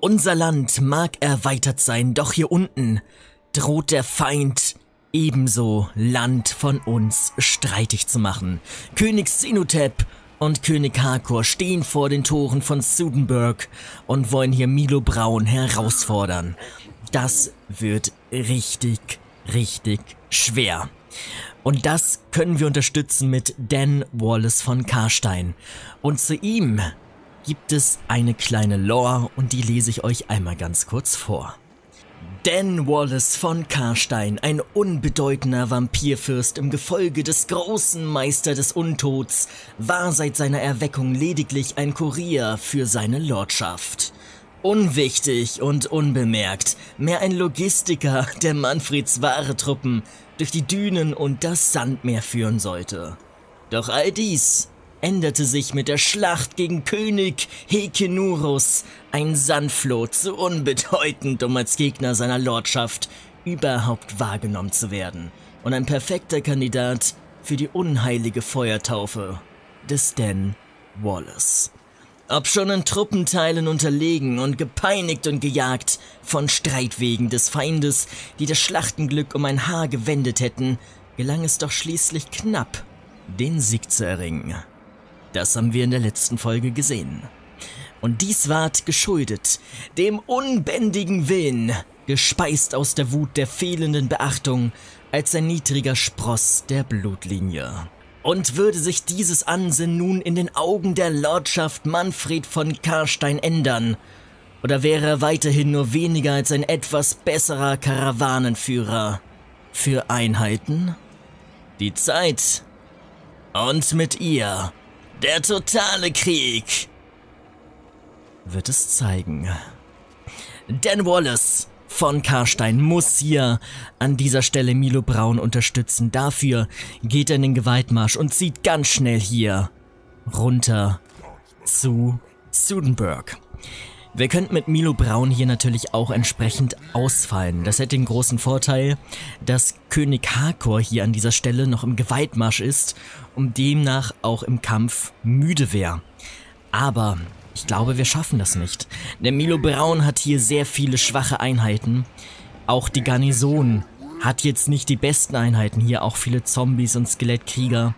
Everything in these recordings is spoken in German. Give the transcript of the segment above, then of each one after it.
Unser Land mag erweitert sein, doch hier unten droht der Feind ebenso Land von uns streitig zu machen. König Sinutep und König Hakor stehen vor den Toren von Sudenburg und wollen hier Milo Braun herausfordern. Das wird richtig, richtig schwer. Und das können wir unterstützen mit Dan Wallace von Karstein. Und zu ihm gibt es eine kleine Lore und die lese ich euch einmal ganz kurz vor. Dan Wallace von Karstein, ein unbedeutender Vampirfürst im Gefolge des großen Meister des Untods, war seit seiner Erweckung lediglich ein Kurier für seine Lordschaft. Unwichtig und unbemerkt, mehr ein Logistiker, der Manfreds wahre Truppen durch die Dünen und das Sandmeer führen sollte. Doch all dies änderte sich mit der Schlacht gegen König Hekenurus, ein Sandfloh zu unbedeutend, um als Gegner seiner Lordschaft überhaupt wahrgenommen zu werden und ein perfekter Kandidat für die unheilige Feuertaufe des Dan Wallace. Ob schon in Truppenteilen unterlegen und gepeinigt und gejagt von Streitwegen des Feindes, die das Schlachtenglück um ein Haar gewendet hätten, gelang es doch schließlich knapp, den Sieg zu erringen. Das haben wir in der letzten Folge gesehen. Und dies ward geschuldet dem unbändigen Willen, gespeist aus der Wut der fehlenden Beachtung, als ein niedriger Spross der Blutlinie. Und würde sich dieses Ansinnen nun in den Augen der Lordschaft Manfred von Karstein ändern, oder wäre er weiterhin nur weniger als ein etwas besserer Karawanenführer für Einheiten? Die Zeit und mit ihr der totale Krieg wird es zeigen. Dan Wallace von Karstein muss hier an dieser Stelle Milo Braun unterstützen. Dafür geht er in den Gewaltmarsch und zieht ganz schnell hier runter zu Sudenburg. Wir könnten mit Milo Braun hier natürlich auch entsprechend ausfallen. Das hätte den großen Vorteil, dass König Hakor hier an dieser Stelle noch im Gewaltmarsch ist und demnach auch im Kampf müde wäre. Aber ich glaube, wir schaffen das nicht. Der Milo Braun hat hier sehr viele schwache Einheiten. Auch die Garnison hat jetzt nicht die besten Einheiten hier, auch viele Zombies und Skelettkrieger.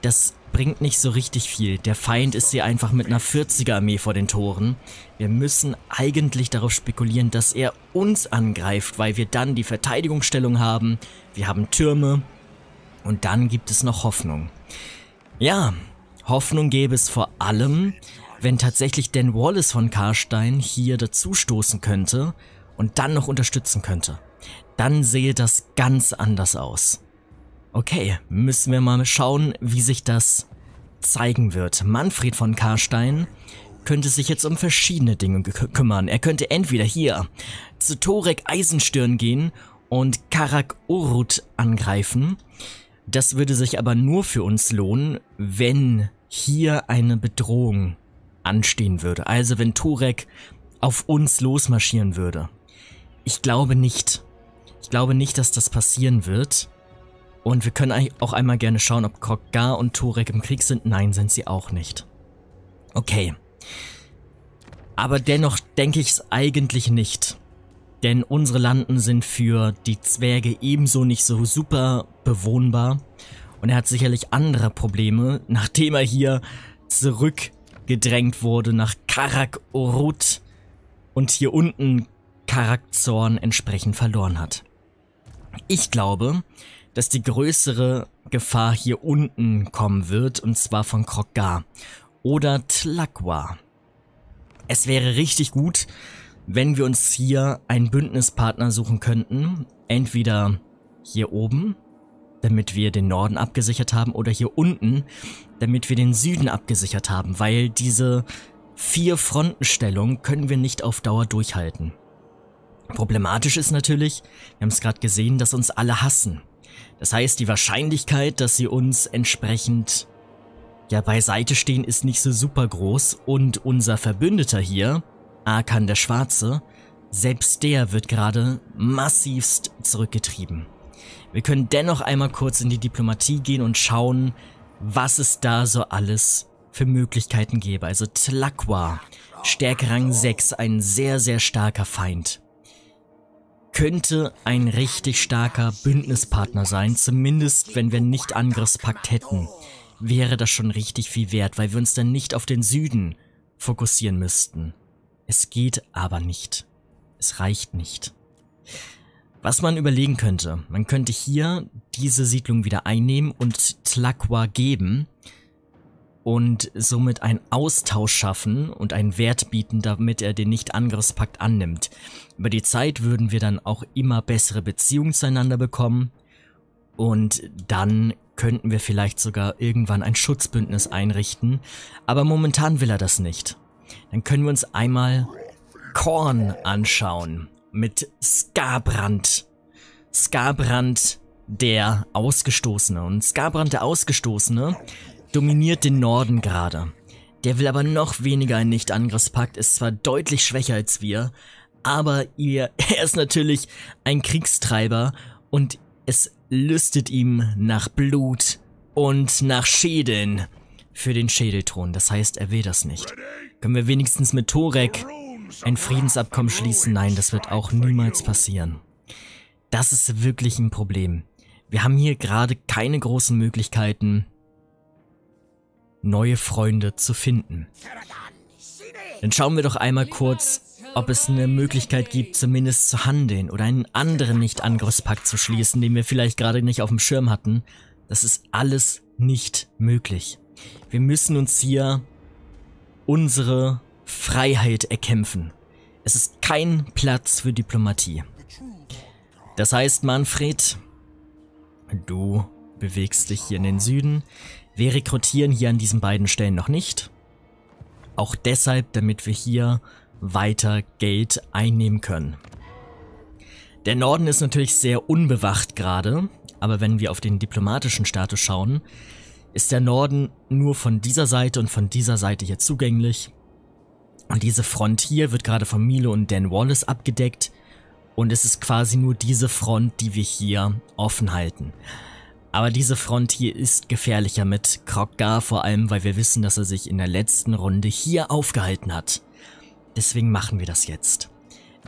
Das bringt nicht so richtig viel. Der Feind ist hier einfach mit einer 40er Armee vor den Toren. Wir müssen eigentlich darauf spekulieren, dass er uns angreift, weil wir dann die Verteidigungsstellung haben. Wir haben Türme. Und dann gibt es noch Hoffnung. Ja, Hoffnung gäbe es vor allem, wenn tatsächlich Dan Wallace von Karstein hier dazustoßen könnte und dann noch unterstützen könnte. Dann sehe das ganz anders aus. Okay, müssen wir mal schauen, wie sich das zeigen wird. Manfred von Karstein könnte sich jetzt um verschiedene Dinge kümmern. Er könnte entweder hier zu Torek Eisenstirn gehen und Karak Urut angreifen. Das würde sich aber nur für uns lohnen, wenn hier eine Bedrohung anstehen würde. Also wenn Torek auf uns losmarschieren würde. Ich glaube nicht. Ich glaube nicht, dass das passieren wird. Und wir können auch einmal gerne schauen, ob Kroggar und Turek im Krieg sind. Nein, sind sie auch nicht. Okay. Aber dennoch denke ich es eigentlich nicht. Denn unsere Landen sind für die Zwerge ebenso nicht so super bewohnbar. Und er hat sicherlich andere Probleme, nachdem er hier zurückgedrängt wurde nach Karak Orut und hier unten Karak Zorn entsprechend verloren hat. Ich glaube, dass die größere Gefahr hier unten kommen wird, und zwar von Kroggar oder Tlaqua. Es wäre richtig gut, wenn wir uns hier einen Bündnispartner suchen könnten, entweder hier oben, damit wir den Norden abgesichert haben, oder hier unten, damit wir den Süden abgesichert haben, weil diese vier Frontenstellung können wir nicht auf Dauer durchhalten. Problematisch ist natürlich, wir haben es gerade gesehen, dass uns alle hassen. Das heißt, die Wahrscheinlichkeit, dass sie uns entsprechend ja beiseite stehen, ist nicht so super groß und unser Verbündeter hier, Arkan der Schwarze, selbst der wird gerade massivst zurückgetrieben. Wir können dennoch einmal kurz in die Diplomatie gehen und schauen, was es da so alles für Möglichkeiten gäbe. Also Tlaqua Stärke Rang 6, ein sehr, sehr starker Feind. Könnte ein richtig starker Bündnispartner sein, zumindest wenn wir nicht Angriffspakt hätten. Wäre das schon richtig viel wert, weil wir uns dann nicht auf den Süden fokussieren müssten. Es geht aber nicht. Es reicht nicht. Was man überlegen könnte, man könnte hier diese Siedlung wieder einnehmen und Tlaqua geben und somit einen Austausch schaffen und einen Wert bieten, damit er den Nicht-Angriffspakt annimmt. Über die Zeit würden wir dann auch immer bessere Beziehungen zueinander bekommen und dann könnten wir vielleicht sogar irgendwann ein Schutzbündnis einrichten, aber momentan will er das nicht. Dann können wir uns einmal Korn anschauen mit Skabrand. Skabrand der Ausgestoßene. Und Skabrand der Ausgestoßene dominiert den Norden gerade. Der will aber noch weniger einen Nicht-Angriffspakt, ist zwar deutlich schwächer als wir, aber ihr, er ist natürlich ein Kriegstreiber und es lüstet ihm nach Blut und nach Schädeln für den Schädelthron. Das heißt, er will das nicht. Können wir wenigstens mit Torek ein Friedensabkommen schließen? Nein, das wird auch niemals passieren. Das ist wirklich ein Problem. Wir haben hier gerade keine großen Möglichkeiten, neue Freunde zu finden. Dann schauen wir doch einmal kurz, ob es eine Möglichkeit gibt, zumindest zu handeln oder einen anderen Nicht-Angriffspakt zu schließen, den wir vielleicht gerade nicht auf dem Schirm hatten. Das ist alles nicht möglich. Wir müssen uns hier unsere Freiheit erkämpfen. Es ist kein Platz für Diplomatie. Das heißt, Manfred, du bewegst dich hier in den Süden. Wir rekrutieren hier an diesen beiden Stellen noch nicht. Auch deshalb, damit wir hier weiter Geld einnehmen können. Der Norden ist natürlich sehr unbewacht gerade, aber wenn wir auf den diplomatischen Status schauen, ist der Norden nur von dieser Seite und von dieser Seite hier zugänglich. Und diese Front hier wird gerade von Milo und Dan Wallace abgedeckt und es ist quasi nur diese Front, die wir hier offen halten. Aber diese Front hier ist gefährlicher mit Kroggar, vor allem weil wir wissen, dass er sich in der letzten Runde hier aufgehalten hat. Deswegen machen wir das jetzt.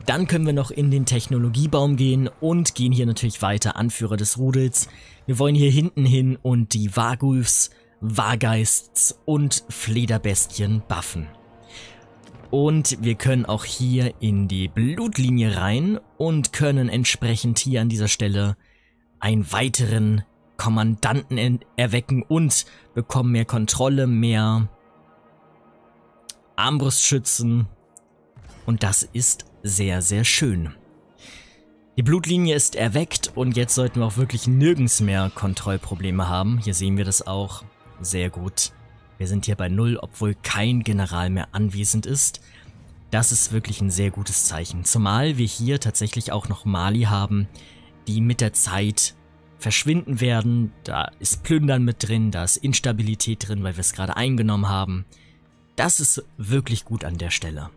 Dann können wir noch in den Technologiebaum gehen und gehen hier natürlich weiter Anführer des Rudels. Wir wollen hier hinten hin und die Wargulfs, Wargeists und Flederbestien buffen. Und wir können auch hier in die Blutlinie rein und können entsprechend hier an dieser Stelle einen weiteren Kommandanten erwecken und bekommen mehr Kontrolle, mehr Armbrustschützen und das ist sehr, sehr schön. Die Blutlinie ist erweckt und jetzt sollten wir auch wirklich nirgends mehr Kontrollprobleme haben. Hier sehen wir das auch sehr gut. Wir sind hier bei Null, obwohl kein General mehr anwesend ist. Das ist wirklich ein sehr gutes Zeichen. Zumal wir hier tatsächlich auch noch Mali haben, die mit der Zeit verschwinden werden. Da ist Plündern mit drin, da ist Instabilität drin, weil wir es gerade eingenommen haben. Das ist wirklich gut an der Stelle.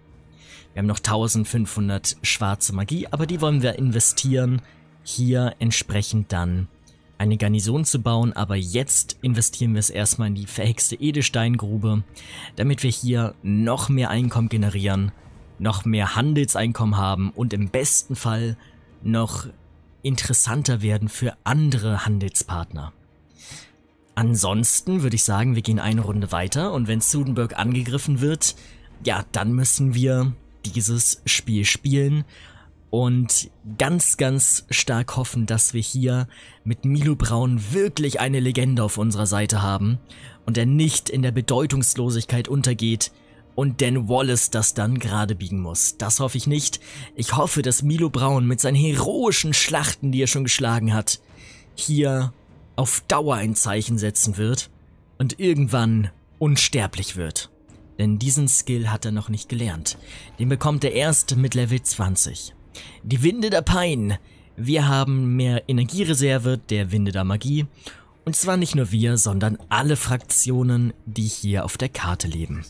Wir haben noch 1500 schwarze Magie, aber die wollen wir investieren, hier entsprechend dann eine Garnison zu bauen, aber jetzt investieren wir es erstmal in die verhexte Edelsteingrube, damit wir hier noch mehr Einkommen generieren, noch mehr Handelseinkommen haben und im besten Fall noch interessanter werden für andere Handelspartner. Ansonsten würde ich sagen, wir gehen eine Runde weiter und wenn Sudenburg angegriffen wird, ja, dann müssen wir dieses Spiel spielen und ganz, ganz stark hoffen, dass wir hier mit Milo Braun wirklich eine Legende auf unserer Seite haben und er nicht in der Bedeutungslosigkeit untergeht und Dan Wallace das dann gerade biegen muss. Das hoffe ich nicht. Ich hoffe, dass Milo Braun mit seinen heroischen Schlachten, die er schon geschlagen hat, hier auf Dauer ein Zeichen setzen wird und irgendwann unsterblich wird. Denn diesen Skill hat er noch nicht gelernt. Den bekommt er erst mit Level 20. Die Winde der Pein. Wir haben mehr Energiereserve der Winde der Magie. Und zwar nicht nur wir, sondern alle Fraktionen, die hier auf der Karte leben.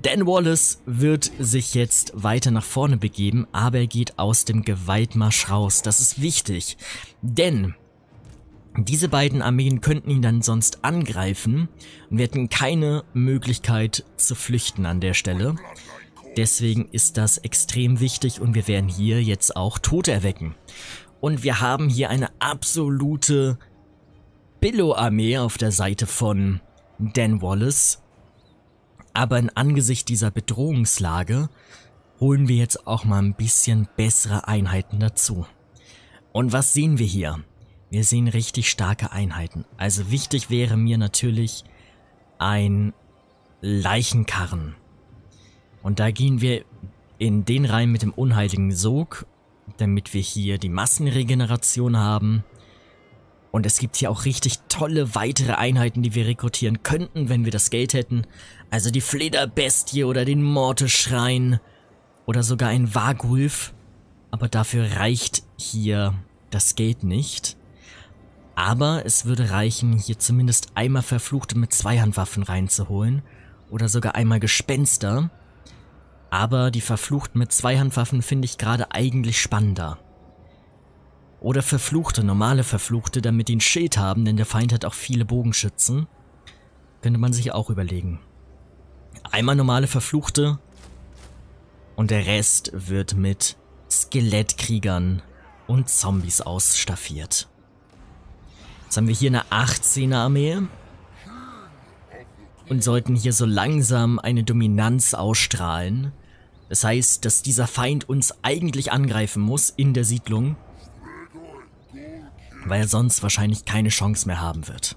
Dan Wallace wird sich jetzt weiter nach vorne begeben, aber er geht aus dem Gewaltmarsch raus. Das ist wichtig, denn Diese beiden Armeen könnten ihn dann sonst angreifen und wir hätten keine Möglichkeit zu flüchten an der Stelle. Deswegen ist das extrem wichtig und wir werden hier jetzt auch Tote erwecken. Und wir haben hier eine absolute Billo-Armee auf der Seite von Dan Wallace. Aber in Angesicht dieser Bedrohungslage holen wir jetzt auch mal ein bisschen bessere Einheiten dazu. Und was sehen wir hier? Wir sehen richtig starke Einheiten. Also wichtig wäre mir natürlich ein Leichenkarren. Und da gehen wir in den Reihen mit dem unheiligen Sog, damit wir hier die Massenregeneration haben. Und es gibt hier auch richtig tolle weitere Einheiten, die wir rekrutieren könnten, wenn wir das Geld hätten. Also die Flederbestie oder den Morteschrein oder sogar ein Wagulf. Aber dafür reicht hier das Geld nicht. Aber es würde reichen, hier zumindest einmal Verfluchte mit Zweihandwaffen reinzuholen. Oder sogar einmal Gespenster. Aber die Verfluchten mit Zweihandwaffen finde ich gerade eigentlich spannender. Oder Verfluchte, normale Verfluchte, damit die ein Schild haben, denn der Feind hat auch viele Bogenschützen. Könnte man sich auch überlegen. Einmal normale Verfluchte und der Rest wird mit Skelettkriegern und Zombies ausstaffiert. Jetzt haben wir hier eine 18er Armee und sollten hier so langsam eine Dominanz ausstrahlen. Das heißt, dass dieser Feind uns eigentlich angreifen muss in der Siedlung, weil er sonst wahrscheinlich keine Chance mehr haben wird.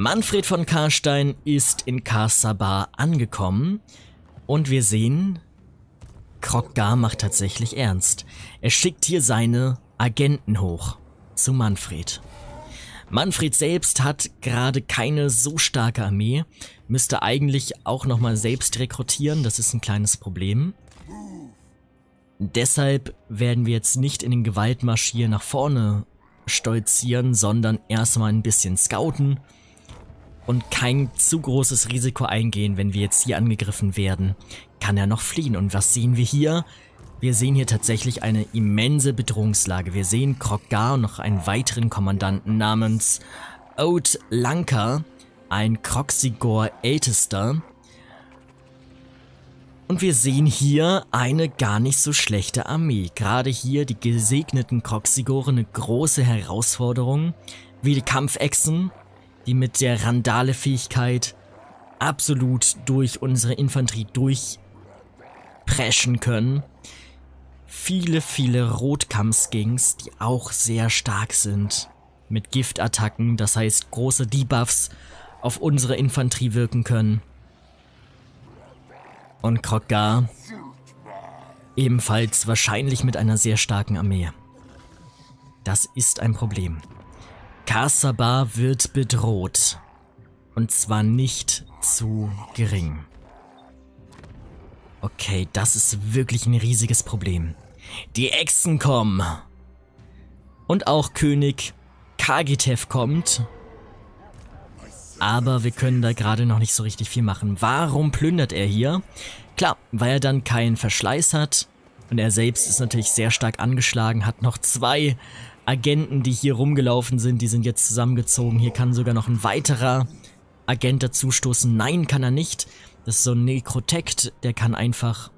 Manfred von Karstein ist in Karsabar angekommen und wir sehen, Kroggar macht tatsächlich ernst. Er schickt hier seine Agenten hoch zu Manfred. Manfred selbst hat gerade keine so starke Armee, müsste eigentlich auch nochmal selbst rekrutieren, das ist ein kleines Problem. Deshalb werden wir jetzt nicht in den Gewaltmarsch hier nach vorne stolzieren, sondern erstmal ein bisschen scouten und kein zu großes Risiko eingehen, wenn wir jetzt hier angegriffen werden. Kann er noch fliehen? Und was sehen wir hier? Wir sehen hier tatsächlich eine immense Bedrohungslage. Wir sehen Kroggar und noch einen weiteren Kommandanten namens Oat Lanka, ein Kroxigor Ältester. Und wir sehen hier eine gar nicht so schlechte Armee. Gerade hier die gesegneten Kroxigore eine große Herausforderung, wie die Kampfechsen, die mit der Randale-Fähigkeit absolut durch unsere Infanterie durchpreschen können. Viele, viele Rotkampfskings, die auch sehr stark sind. Mit Giftattacken, das heißt große Debuffs auf unsere Infanterie wirken können. Und Kroggar ebenfalls wahrscheinlich mit einer sehr starken Armee. Das ist ein Problem. Kasaba wird bedroht. Und zwar nicht zu gering. Okay, das ist wirklich ein riesiges Problem. Die Echsen kommen. Und auch König Kagitev kommt. Aber wir können da gerade noch nicht so richtig viel machen. Warum plündert er hier? Klar, weil er dann keinen Verschleiß hat. Und er selbst ist natürlich sehr stark angeschlagen, hat noch zwei Agenten, die hier rumgelaufen sind, die sind jetzt zusammengezogen. Hier kann sogar noch ein weiterer Agent dazustoßen. Nein, kann er nicht. Das ist so ein Necrotect, der kann einfach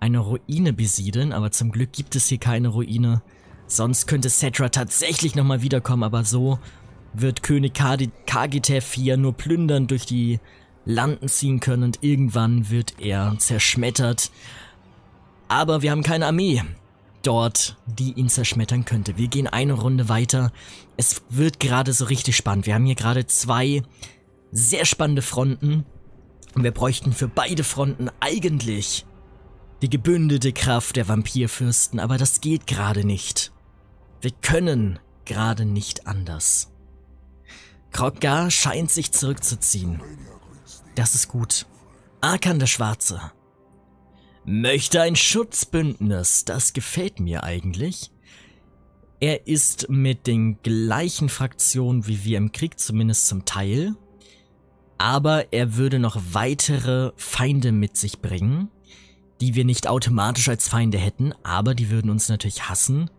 eine Ruine besiedeln, aber zum Glück gibt es hier keine Ruine. Sonst könnte Cetra tatsächlich nochmal wiederkommen, aber so wird König Kagitev hier nur plündern durch die Landen ziehen können und irgendwann wird er zerschmettert. Aber wir haben keine Armee dort, die ihn zerschmettern könnte. Wir gehen eine Runde weiter. Es wird gerade so richtig spannend. Wir haben hier gerade zwei sehr spannende Fronten. Und wir bräuchten für beide Fronten eigentlich die gebündete Kraft der Vampirfürsten, aber das geht gerade nicht. Wir können gerade nicht anders. Kroggar scheint sich zurückzuziehen. Das ist gut. Arkan der Schwarze Möchte ein Schutzbündnis, das gefällt mir eigentlich. Er ist mit den gleichen Fraktionen wie wir im Krieg, zumindest zum Teil. Aber er würde noch weitere Feinde mit sich bringen, die wir nicht automatisch als Feinde hätten, aber die würden uns natürlich hassen,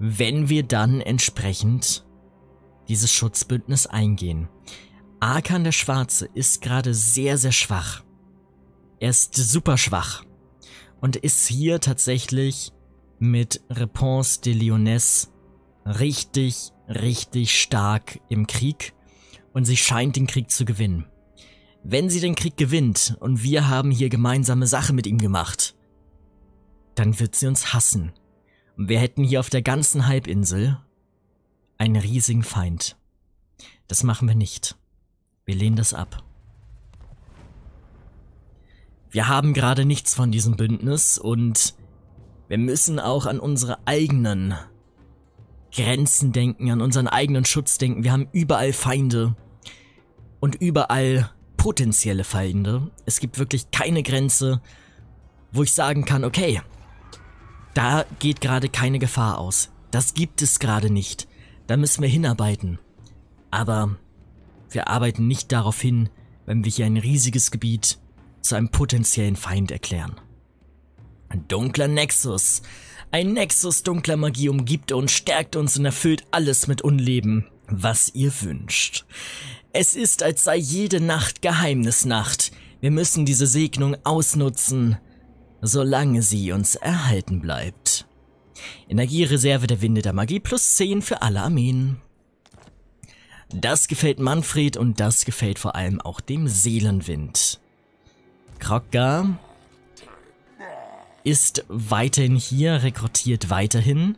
wenn wir dann entsprechend dieses Schutzbündnis eingehen. Arkan der Schwarze ist gerade sehr, sehr schwach. Er ist super schwach und ist hier tatsächlich mit Réponse de Lyonesse richtig, richtig stark im Krieg und sie scheint den Krieg zu gewinnen. Wenn sie den Krieg gewinnt und wir haben hier gemeinsame Sache mit ihm gemacht, dann wird sie uns hassen. Und wir hätten hier auf der ganzen Halbinsel einen riesigen Feind. Das machen wir nicht. Wir lehnen das ab. Wir haben gerade nichts von diesem Bündnis und wir müssen auch an unsere eigenen Grenzen denken, an unseren eigenen Schutz denken. Wir haben überall Feinde und überall potenzielle Feinde. Es gibt wirklich keine Grenze, wo ich sagen kann, okay, da geht gerade keine Gefahr aus. Das gibt es gerade nicht. Da müssen wir hinarbeiten. Aber wir arbeiten nicht darauf hin, wenn wir hier ein riesiges Gebiet zu einem potenziellen Feind erklären. Dunkler Nexus. Ein Nexus dunkler Magie umgibt uns, stärkt uns und erfüllt alles mit Unleben, was ihr wünscht. Es ist, als sei jede Nacht Geheimnisnacht. Wir müssen diese Segnung ausnutzen, solange sie uns erhalten bleibt. Energiereserve der Winde der Magie plus 10 für alle Armeen. Das gefällt Manfred und das gefällt vor allem auch dem Seelenwind. Kroggar ist weiterhin hier, rekrutiert weiterhin,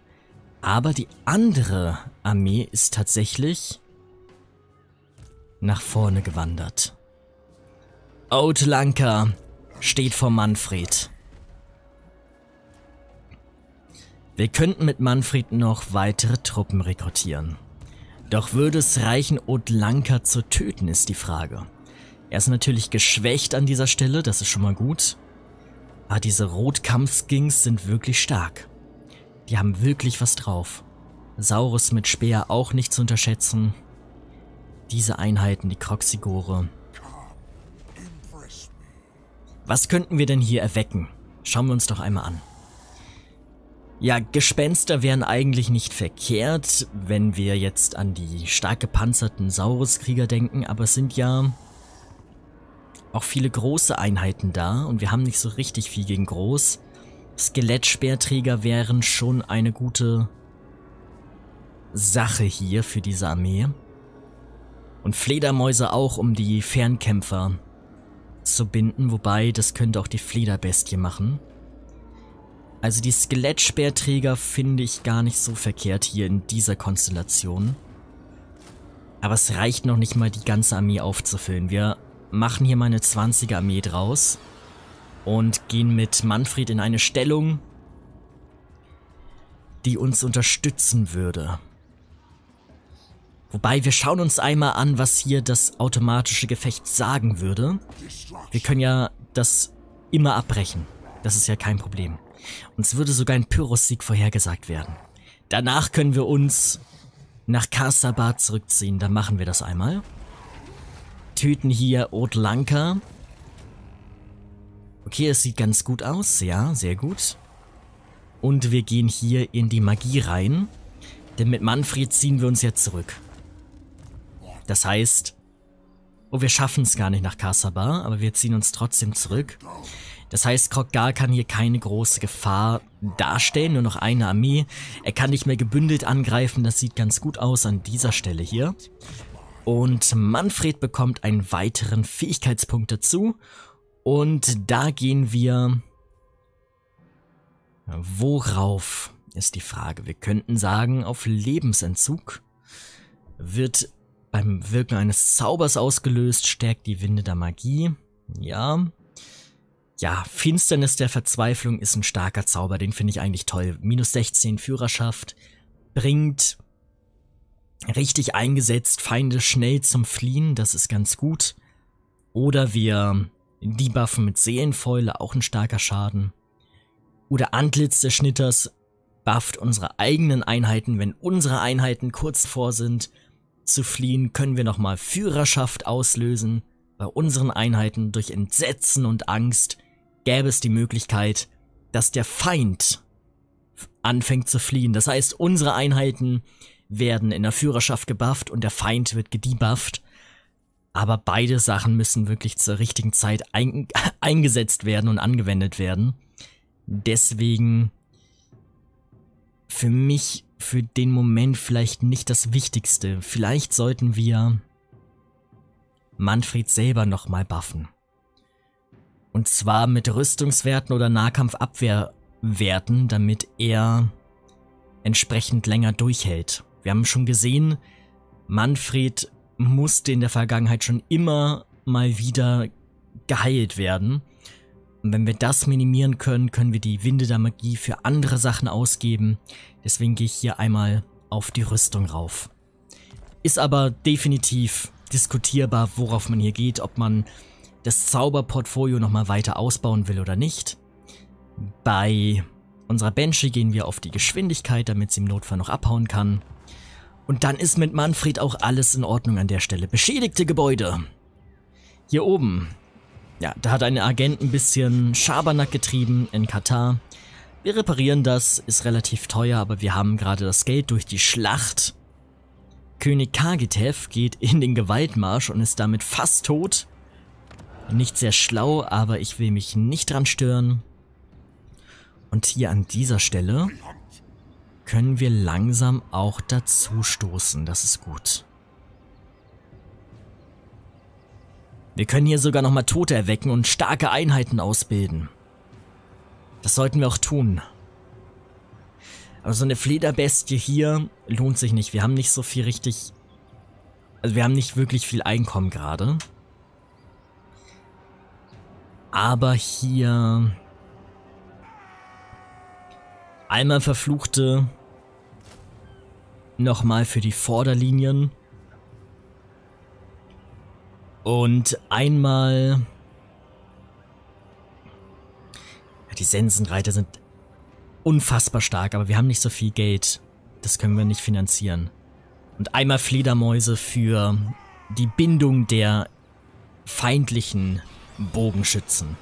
aber die andere Armee ist tatsächlich nach vorne gewandert. Outlanka steht vor Manfred. Wir könnten mit Manfred noch weitere Truppen rekrutieren. Doch würde es reichen, Outlanka zu töten, ist die Frage. Er ist natürlich geschwächt an dieser Stelle, das ist schon mal gut. Aber diese Rotkampfskings sind wirklich stark. Die haben wirklich was drauf. Saurus mit Speer auch nicht zu unterschätzen. Diese Einheiten, die Kroxigore. Was könnten wir denn hier erwecken? Schauen wir uns doch einmal an. Ja, Gespenster wären eigentlich nicht verkehrt, wenn wir jetzt an die stark gepanzerten Sauruskrieger denken, aber es sind ja auch viele große Einheiten da und wir haben nicht so richtig viel gegen groß. Skelettspeerträger wären schon eine gute Sache hier für diese Armee. Und Fledermäuse auch, um die Fernkämpfer zu binden, wobei das könnte auch die Flederbestie machen. Also die Skelettspeerträger finde ich gar nicht so verkehrt hier in dieser Konstellation. Aber es reicht noch nicht mal die ganze Armee aufzufüllen. Wir machen hier mal eine 20er Armee draus und gehen mit Manfred in eine Stellung, die uns unterstützen würde. Wobei, wir schauen uns einmal an, was hier das automatische Gefecht sagen würde. Wir können ja das immer abbrechen. Das ist ja kein Problem. Uns würde sogar ein Pyrrhus-Sieg vorhergesagt werden. Danach können wir uns nach Kasabat zurückziehen. Dann machen wir das einmal. Töten hier Otlanka. Okay, es sieht ganz gut aus. Ja, sehr gut. Und wir gehen hier in die Magie rein. Denn mit Manfred ziehen wir uns jetzt zurück. Das heißt, oh, wir schaffen es gar nicht nach Kasaba, aber wir ziehen uns trotzdem zurück. Das heißt, Kroggar kann hier keine große Gefahr darstellen, nur noch eine Armee. Er kann nicht mehr gebündelt angreifen, das sieht ganz gut aus an dieser Stelle hier. Und Manfred bekommt einen weiteren Fähigkeitspunkt dazu. Und da gehen wir... Worauf ist die Frage? Wir könnten sagen, auf Lebensentzug wird beim Wirken eines Zaubers ausgelöst, stärkt die Winde der Magie. Ja. Ja, Finsternis der Verzweiflung ist ein starker Zauber, den finde ich eigentlich toll. Minus 16 Führerschaft bringt richtig eingesetzt Feinde schnell zum Fliehen, das ist ganz gut. Oder wir debuffen mit Seelenfäule, auch ein starker Schaden. Oder Antlitz des Schnitters bufft unsere eigenen Einheiten, wenn unsere Einheiten kurz vor sind zu fliehen, können wir nochmal Führerschaft auslösen. Bei unseren Einheiten durch Entsetzen und Angst gäbe es die Möglichkeit, dass der Feind anfängt zu fliehen. Das heißt, unsere Einheiten werden in der Führerschaft gebufft und der Feind wird gedebufft. Aber beide Sachen müssen wirklich zur richtigen Zeit ein eingesetzt werden und angewendet werden. Deswegen für mich für den Moment vielleicht nicht das Wichtigste. Vielleicht sollten wir Manfred selber nochmal buffen. Und zwar mit Rüstungswerten oder Nahkampfabwehrwerten, damit er entsprechend länger durchhält. Wir haben schon gesehen, Manfred musste in der Vergangenheit schon immer mal wieder geheilt werden. Und wenn wir das minimieren können, können wir die Winde der Magie für andere Sachen ausgeben. Deswegen gehe ich hier einmal auf die Rüstung rauf. Ist aber definitiv diskutierbar, worauf man hier geht, ob man das Zauberportfolio nochmal weiter ausbauen will oder nicht. Bei unserer Banshee gehen wir auf die Geschwindigkeit, damit sie im Notfall noch abhauen kann. Und dann ist mit Manfred auch alles in Ordnung an der Stelle. Beschädigte Gebäude. Hier oben. Ja, da hat ein Agent ein bisschen Schabernack getrieben in Katar. Wir reparieren das, ist relativ teuer, aber wir haben gerade das Geld durch die Schlacht. König Kagitev geht in den Gewaltmarsch und ist damit fast tot. Nicht sehr schlau, aber ich will mich nicht dran stören. Und hier an dieser Stelle können wir langsam auch dazu stoßen. Das ist gut. Wir können hier sogar nochmal Tote erwecken und starke Einheiten ausbilden. Das sollten wir auch tun. Aber so eine Flederbestie hier lohnt sich nicht. Wir haben nicht so viel richtig... Also wir haben nicht wirklich viel Einkommen gerade. Aber hier... Einmal verfluchte... Nochmal für die Vorderlinien. Und einmal... Die Sensenreiter sind unfassbar stark, aber wir haben nicht so viel Geld. Das können wir nicht finanzieren. Und einmal Fledermäuse für die Bindung der feindlichen Bogenschützen.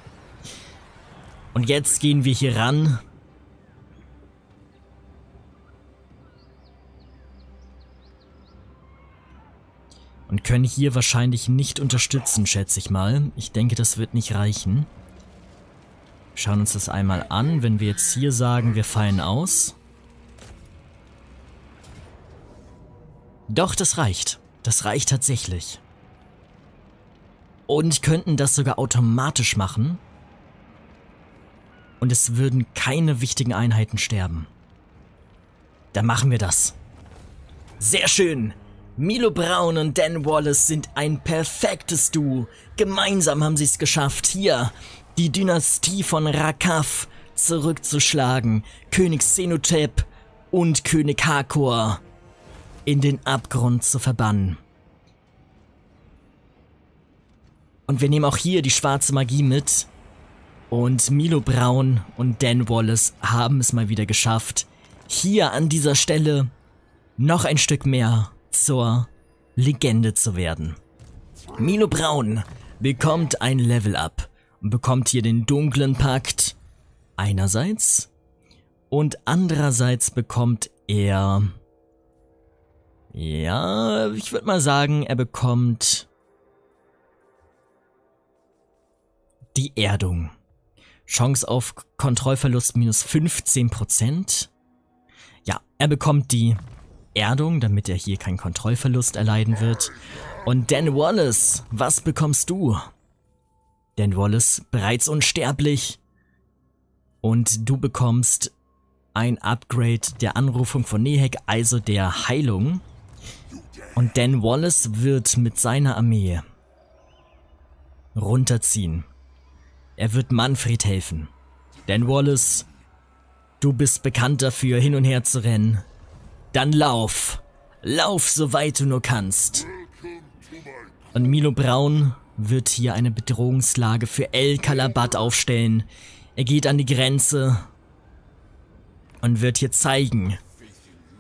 Und jetzt gehen wir hier ran. Und können hier wahrscheinlich nicht unterstützen, schätze ich mal. Ich denke, das wird nicht reichen. Schauen uns das einmal an. Wenn wir jetzt hier sagen, wir fallen aus. Doch, das reicht. Das reicht tatsächlich und könnten das sogar automatisch machen und es würden keine wichtigen Einheiten sterben. Dann machen wir das. Sehr schön. Milo Brown und Dan Wallace sind ein perfektes Duo. Gemeinsam haben sie es geschafft, hier die Dynastie von Rakaf zurückzuschlagen. König Senotep und König Hakor in den Abgrund zu verbannen. Und wir nehmen auch hier die schwarze Magie mit. Und Milo Braun und Dan Wallace haben es mal wieder geschafft, hier an dieser Stelle noch ein Stück mehr zur Legende zu werden. Milo Braun bekommt ein Level Up und bekommt hier den dunklen Pakt einerseits und andererseits bekommt er ja, ich würde mal sagen, er bekommt die Erdung. Chance auf Kontrollverlust minus 15%. Ja, er bekommt die Erdung, damit er hier keinen Kontrollverlust erleiden wird. Und Dan Wallace, was bekommst du? Dan Wallace, bereits unsterblich. Und du bekommst ein Upgrade der Anrufung von Nehek, also der Heilung. Und Dan Wallace wird mit seiner Armee runterziehen. Er wird Manfred helfen. Denn Wallace, du bist bekannt dafür, hin und her zu rennen. Dann lauf. Lauf, so weit du nur kannst. Und Milo Braun wird hier eine Bedrohungslage für El Calabat aufstellen. Er geht an die Grenze und wird hier zeigen,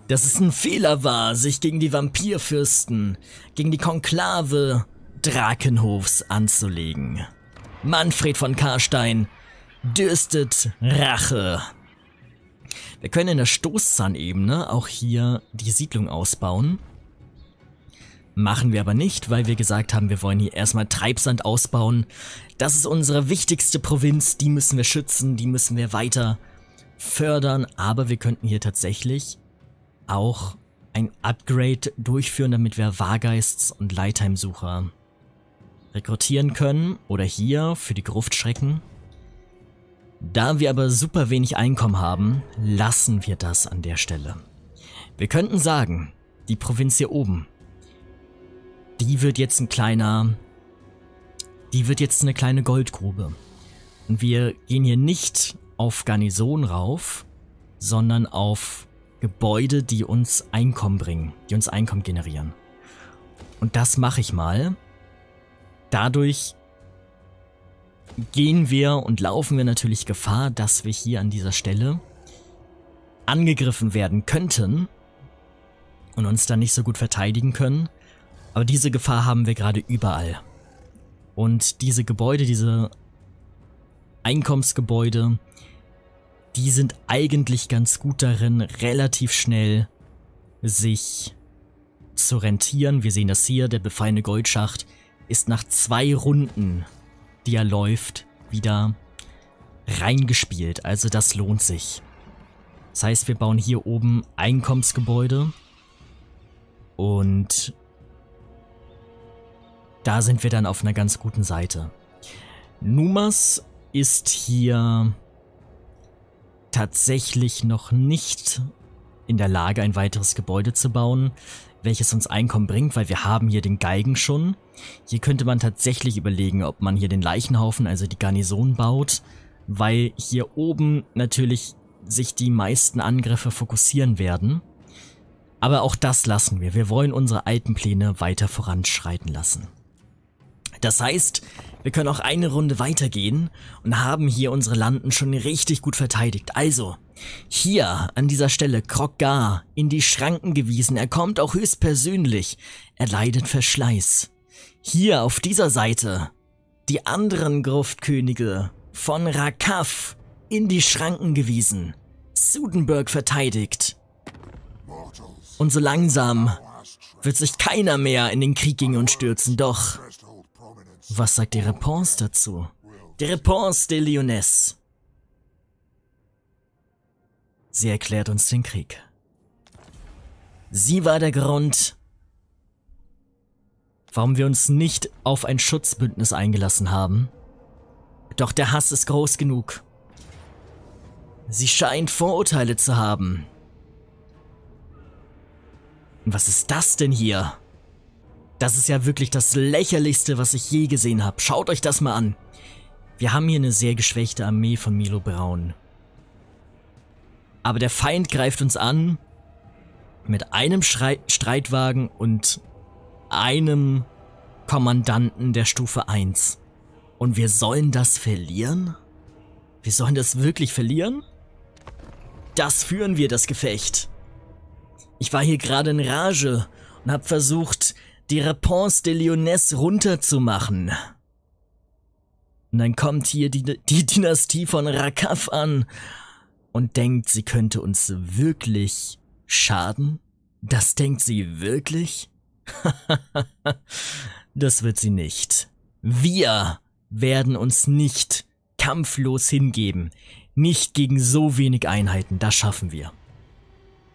dass es ein Fehler war, sich gegen die Vampirfürsten, gegen die Konklave Drakenhofs anzulegen. Manfred von Karstein dürstet Rache. Wir können in der Stoßzahnebene auch hier die Siedlung ausbauen. Machen wir aber nicht, weil wir gesagt haben, wir wollen hier erstmal Treibsand ausbauen. Das ist unsere wichtigste Provinz, die müssen wir schützen, die müssen wir weiter fördern. Aber wir könnten hier tatsächlich auch ein Upgrade durchführen, damit wir Wargeists und Leitheimsucher rekrutieren können. Oder hier für die Gruftschrecken. Da wir aber super wenig Einkommen haben, lassen wir das an der Stelle. Wir könnten sagen, die Provinz hier oben die wird jetzt ein kleiner, die wird jetzt eine kleine Goldgrube. Und wir gehen hier nicht auf Garnison rauf, sondern auf Gebäude, die uns Einkommen bringen, die uns Einkommen generieren. Und das mache ich mal. Dadurch gehen wir und laufen wir natürlich Gefahr, dass wir hier an dieser Stelle angegriffen werden könnten und uns dann nicht so gut verteidigen können. Aber diese Gefahr haben wir gerade überall. Und diese Gebäude, diese Einkommensgebäude, die sind eigentlich ganz gut darin, relativ schnell sich zu rentieren. Wir sehen das hier, der befallene Goldschacht ist nach zwei Runden, die er läuft, wieder reingespielt. Also das lohnt sich. Das heißt, wir bauen hier oben Einkommensgebäude und da sind wir dann auf einer ganz guten Seite. Numas ist hier tatsächlich noch nicht in der Lage, ein weiteres Gebäude zu bauen, welches uns Einkommen bringt, weil wir haben hier den Geigen schon. Hier könnte man tatsächlich überlegen, ob man hier den Leichenhaufen, also die Garnison baut, weil hier oben natürlich sich die meisten Angriffe fokussieren werden. Aber auch das lassen wir. Wir wollen unsere alten Pläne weiter voranschreiten lassen. Das heißt, wir können auch eine Runde weitergehen und haben hier unsere Landen schon richtig gut verteidigt. Also, hier an dieser Stelle Kroggar in die Schranken gewiesen. Er kommt auch höchstpersönlich. Er leidet Verschleiß. Hier auf dieser Seite die anderen Gruftkönige von Rakaf in die Schranken gewiesen. Sudenburg verteidigt. Und so langsam wird sich keiner mehr in den Krieg gegen uns stürzen, doch was sagt die Réponse dazu? Die Réponse de Lyonesse. Sie erklärt uns den Krieg. Sie war der Grund, warum wir uns nicht auf ein Schutzbündnis eingelassen haben. Doch der Hass ist groß genug. Sie scheint Vorurteile zu haben. Was ist das denn hier? Das ist ja wirklich das lächerlichste, was ich je gesehen habe. Schaut euch das mal an. Wir haben hier eine sehr geschwächte Armee von Milo Braun. Aber der Feind greift uns an mit einem Schrei Streitwagen und einem Kommandanten der Stufe 1. Und wir sollen das verlieren? Wir sollen das wirklich verlieren? Das führen wir, das Gefecht. Ich war hier gerade in Rage und hab versucht, die Réponse de Lyonesse runterzumachen. Und dann kommt hier die, die Dynastie von Rakaf an und denkt, sie könnte uns wirklich schaden? Das denkt sie wirklich? das wird sie nicht. Wir werden uns nicht kampflos hingeben. Nicht gegen so wenig Einheiten, das schaffen wir.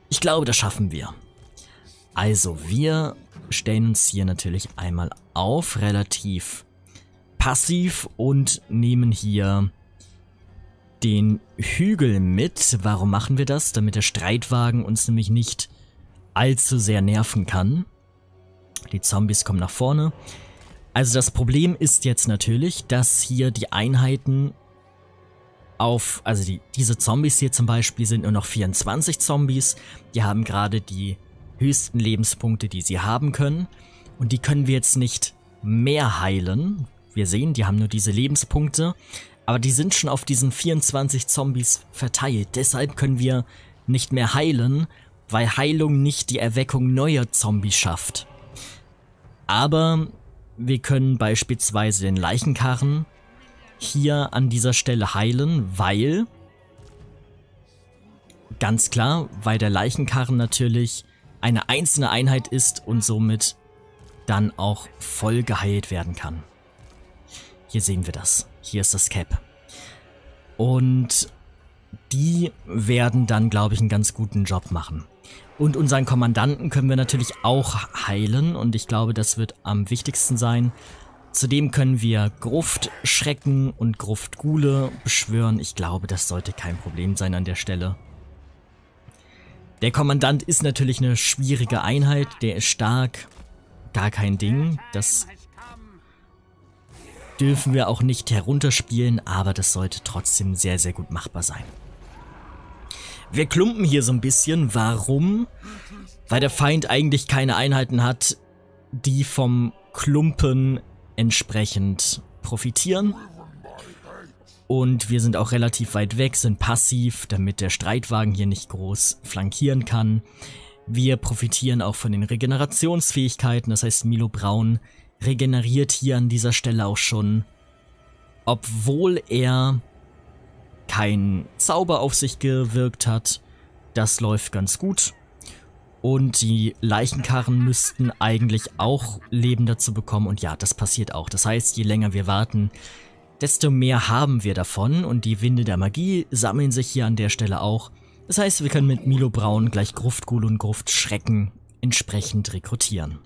Ich glaube, das schaffen wir. Also, wir stellen uns hier natürlich einmal auf, relativ passiv und nehmen hier den Hügel mit. Warum machen wir das? Damit der Streitwagen uns nämlich nicht allzu sehr nerven kann. Die Zombies kommen nach vorne. Also das Problem ist jetzt natürlich, dass hier die Einheiten auf, also die, diese Zombies hier zum Beispiel sind nur noch 24 Zombies. Die haben gerade die höchsten Lebenspunkte, die sie haben können. Und die können wir jetzt nicht mehr heilen. Wir sehen, die haben nur diese Lebenspunkte. Aber die sind schon auf diesen 24 Zombies verteilt. Deshalb können wir nicht mehr heilen, weil Heilung nicht die Erweckung neuer Zombies schafft. Aber wir können beispielsweise den Leichenkarren hier an dieser Stelle heilen, weil Ganz klar, weil der Leichenkarren natürlich eine einzelne Einheit ist und somit dann auch voll geheilt werden kann. Hier sehen wir das. Hier ist das Cap. Und die werden dann, glaube ich, einen ganz guten Job machen. Und unseren Kommandanten können wir natürlich auch heilen und ich glaube, das wird am wichtigsten sein. Zudem können wir Gruftschrecken und Gruftgule beschwören. Ich glaube, das sollte kein Problem sein an der Stelle. Der Kommandant ist natürlich eine schwierige Einheit, der ist stark, gar kein Ding. Das dürfen wir auch nicht herunterspielen, aber das sollte trotzdem sehr, sehr gut machbar sein. Wir klumpen hier so ein bisschen. Warum? Weil der Feind eigentlich keine Einheiten hat, die vom Klumpen entsprechend profitieren. Und wir sind auch relativ weit weg, sind passiv, damit der Streitwagen hier nicht groß flankieren kann. Wir profitieren auch von den Regenerationsfähigkeiten, das heißt Milo Braun regeneriert hier an dieser Stelle auch schon, obwohl er kein Zauber auf sich gewirkt hat. Das läuft ganz gut. Und die Leichenkarren müssten eigentlich auch Leben dazu bekommen. Und ja, das passiert auch. Das heißt, je länger wir warten, desto mehr haben wir davon. Und die Winde der Magie sammeln sich hier an der Stelle auch. Das heißt, wir können mit Milo Braun gleich Gruftgul und Gruftschrecken entsprechend rekrutieren.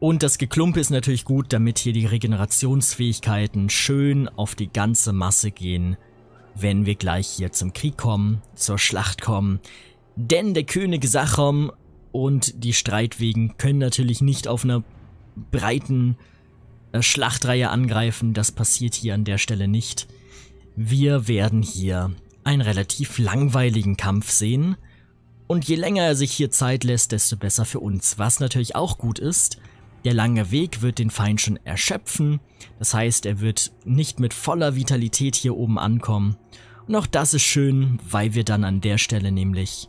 Und das Geklumpe ist natürlich gut, damit hier die Regenerationsfähigkeiten schön auf die ganze Masse gehen, wenn wir gleich hier zum Krieg kommen, zur Schlacht kommen. Denn der König Sachom und die Streitwegen können natürlich nicht auf einer breiten äh, Schlachtreihe angreifen. Das passiert hier an der Stelle nicht. Wir werden hier einen relativ langweiligen Kampf sehen. Und je länger er sich hier Zeit lässt, desto besser für uns. Was natürlich auch gut ist, der lange Weg wird den Feind schon erschöpfen, das heißt, er wird nicht mit voller Vitalität hier oben ankommen. Und auch das ist schön, weil wir dann an der Stelle nämlich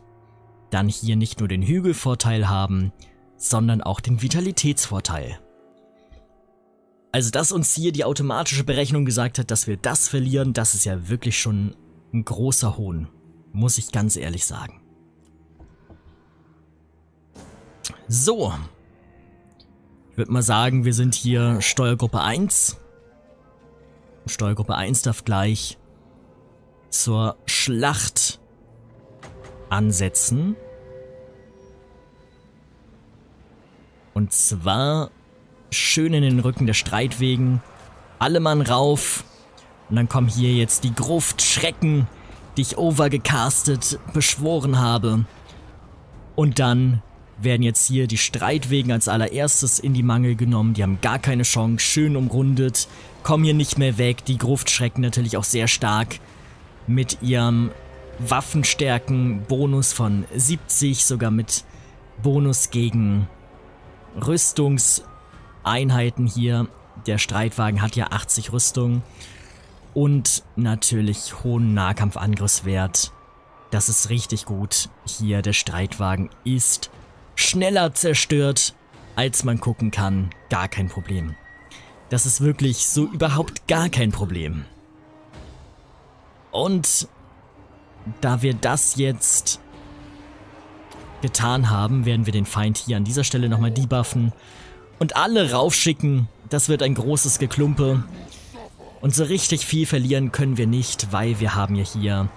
dann hier nicht nur den Hügelvorteil haben, sondern auch den Vitalitätsvorteil. Also dass uns hier die automatische Berechnung gesagt hat, dass wir das verlieren, das ist ja wirklich schon ein großer Hohn, muss ich ganz ehrlich sagen. So, würde mal sagen, wir sind hier Steuergruppe 1. Steuergruppe 1 darf gleich zur Schlacht ansetzen. Und zwar schön in den Rücken der Streitwegen. Alle Mann rauf. Und dann kommen hier jetzt die Gruftschrecken, die ich overgecastet beschworen habe. Und dann werden jetzt hier die Streitwegen als allererstes in die Mangel genommen. Die haben gar keine Chance, schön umrundet, kommen hier nicht mehr weg. Die Gruftschrecken natürlich auch sehr stark mit ihrem Waffenstärken-Bonus von 70, sogar mit Bonus gegen Rüstungseinheiten hier. Der Streitwagen hat ja 80 Rüstung und natürlich hohen Nahkampfangriffswert. Das ist richtig gut. Hier der Streitwagen ist schneller zerstört, als man gucken kann. Gar kein Problem. Das ist wirklich so überhaupt gar kein Problem. Und da wir das jetzt getan haben, werden wir den Feind hier an dieser Stelle nochmal debuffen und alle raufschicken. Das wird ein großes Geklumpe. Und so richtig viel verlieren können wir nicht, weil wir haben ja hier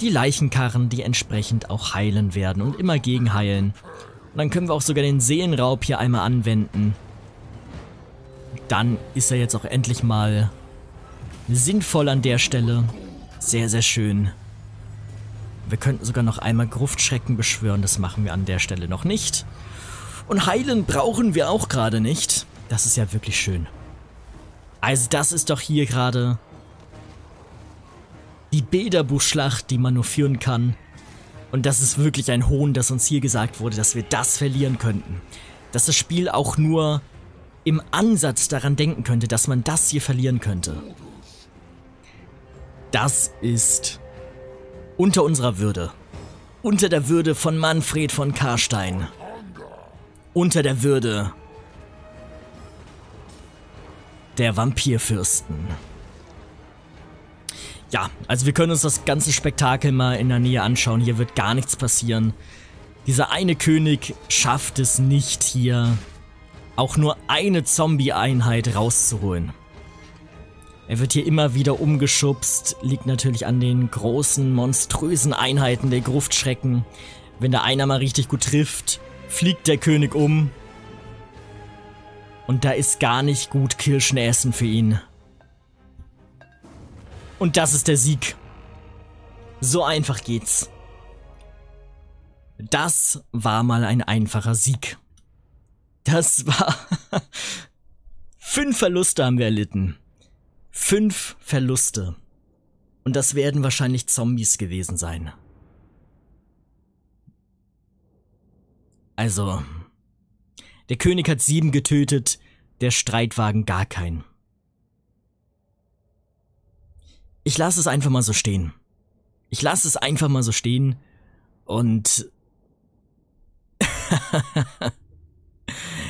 die Leichenkarren, die entsprechend auch heilen werden und immer gegenheilen. Und dann können wir auch sogar den Seelenraub hier einmal anwenden. Dann ist er jetzt auch endlich mal sinnvoll an der Stelle. Sehr, sehr schön. Wir könnten sogar noch einmal Gruftschrecken beschwören, das machen wir an der Stelle noch nicht. Und heilen brauchen wir auch gerade nicht. Das ist ja wirklich schön. Also das ist doch hier gerade die Bilderbuchschlacht, die man nur führen kann. Und das ist wirklich ein Hohn, dass uns hier gesagt wurde, dass wir das verlieren könnten. Dass das Spiel auch nur im Ansatz daran denken könnte, dass man das hier verlieren könnte. Das ist unter unserer Würde. Unter der Würde von Manfred von Karstein. Unter der Würde der Vampirfürsten. Ja, also wir können uns das ganze Spektakel mal in der Nähe anschauen. Hier wird gar nichts passieren. Dieser eine König schafft es nicht hier, auch nur eine Zombie-Einheit rauszuholen. Er wird hier immer wieder umgeschubst, liegt natürlich an den großen, monströsen Einheiten der Gruftschrecken. Wenn da einer mal richtig gut trifft, fliegt der König um. Und da ist gar nicht gut Kirschen essen für ihn. Und das ist der Sieg. So einfach geht's. Das war mal ein einfacher Sieg. Das war... Fünf Verluste haben wir erlitten. Fünf Verluste. Und das werden wahrscheinlich Zombies gewesen sein. Also, der König hat sieben getötet, der Streitwagen gar keinen. Ich lasse es einfach mal so stehen. Ich lasse es einfach mal so stehen und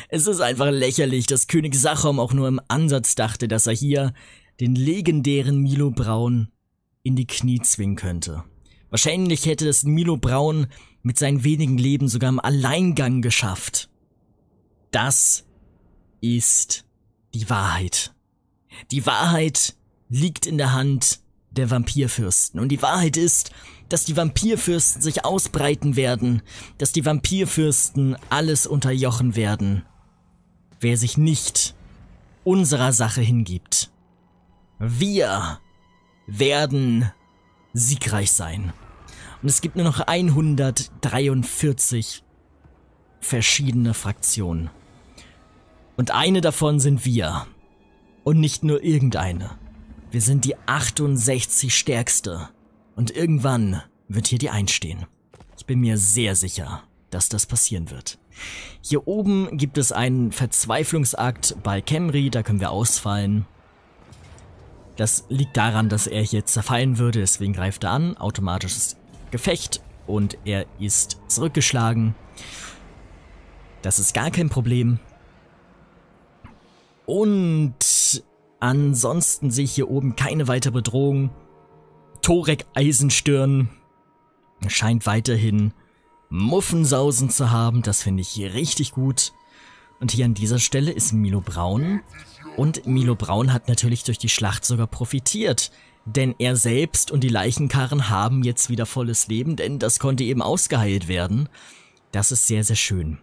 es ist einfach lächerlich, dass König Sachom auch nur im Ansatz dachte, dass er hier den legendären Milo Braun in die Knie zwingen könnte. Wahrscheinlich hätte das Milo Braun mit seinen wenigen Leben sogar im Alleingang geschafft. Das ist die Wahrheit. Die Wahrheit liegt in der Hand der Vampirfürsten. Und die Wahrheit ist, dass die Vampirfürsten sich ausbreiten werden, dass die Vampirfürsten alles unterjochen werden. Wer sich nicht unserer Sache hingibt. Wir werden siegreich sein. Und es gibt nur noch 143 verschiedene Fraktionen. Und eine davon sind wir. Und nicht nur irgendeine. Wir sind die 68 stärkste. Und irgendwann wird hier die einstehen. Ich bin mir sehr sicher, dass das passieren wird. Hier oben gibt es einen Verzweiflungsakt bei Camry, da können wir ausfallen. Das liegt daran, dass er hier zerfallen würde, deswegen greift er an, automatisches Gefecht und er ist zurückgeschlagen. Das ist gar kein Problem. Und ansonsten sehe ich hier oben keine weitere Bedrohung. Torek Eisenstirn scheint weiterhin Muffensausen zu haben. Das finde ich richtig gut. Und hier an dieser Stelle ist Milo Braun. Und Milo Braun hat natürlich durch die Schlacht sogar profitiert. Denn er selbst und die Leichenkarren haben jetzt wieder volles Leben, denn das konnte eben ausgeheilt werden. Das ist sehr, sehr schön.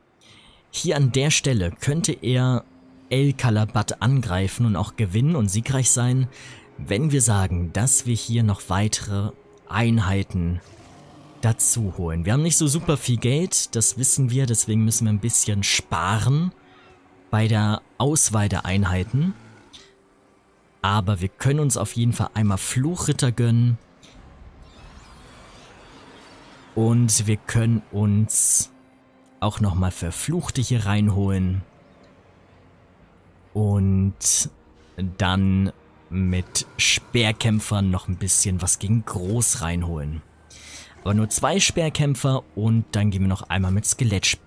Hier an der Stelle könnte er El Kalabat angreifen und auch gewinnen und siegreich sein, wenn wir sagen, dass wir hier noch weitere Einheiten dazu holen. Wir haben nicht so super viel Geld, das wissen wir, deswegen müssen wir ein bisschen sparen bei der Auswahl der Einheiten. Aber wir können uns auf jeden Fall einmal Fluchritter gönnen. Und wir können uns auch nochmal Verfluchte hier reinholen. Und dann mit Speerkämpfern noch ein bisschen was gegen Groß reinholen. Aber nur zwei Speerkämpfer und dann gehen wir noch einmal mit Skelett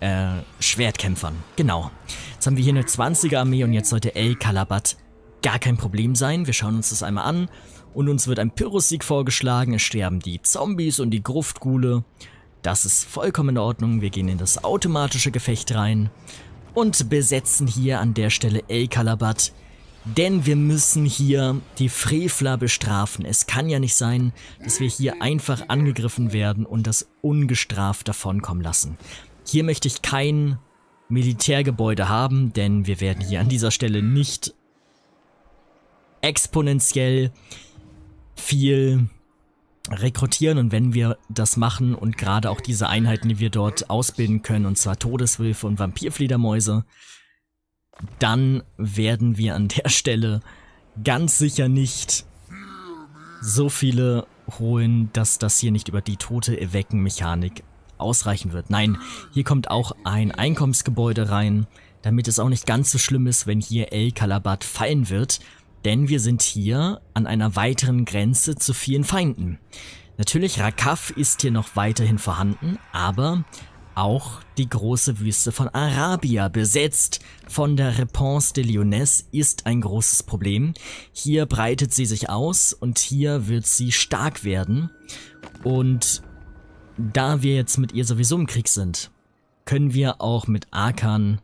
äh, Schwertkämpfern. Genau. Jetzt haben wir hier eine 20er Armee und jetzt sollte El Kalabat gar kein Problem sein. Wir schauen uns das einmal an und uns wird ein Pyrrhus-Sieg vorgeschlagen. Es sterben die Zombies und die Gruftgule. Das ist vollkommen in Ordnung. Wir gehen in das automatische Gefecht rein und besetzen hier an der Stelle El Kalabat. Denn wir müssen hier die Frevler bestrafen. Es kann ja nicht sein, dass wir hier einfach angegriffen werden und das ungestraft davonkommen lassen. Hier möchte ich kein Militärgebäude haben, denn wir werden hier an dieser Stelle nicht exponentiell viel rekrutieren und wenn wir das machen und gerade auch diese Einheiten, die wir dort ausbilden können, und zwar Todeswölfe und Vampirfledermäuse, dann werden wir an der Stelle ganz sicher nicht so viele holen, dass das hier nicht über die tote Erwecken-Mechanik ausreichen wird. Nein, hier kommt auch ein Einkommensgebäude rein, damit es auch nicht ganz so schlimm ist, wenn hier El Kalabat fallen wird, denn wir sind hier an einer weiteren Grenze zu vielen Feinden. Natürlich, Rakaf ist hier noch weiterhin vorhanden, aber auch die große Wüste von Arabia besetzt. Von der Réponse de Lyonesse ist ein großes Problem. Hier breitet sie sich aus und hier wird sie stark werden. Und da wir jetzt mit ihr sowieso im Krieg sind, können wir auch mit Arkan,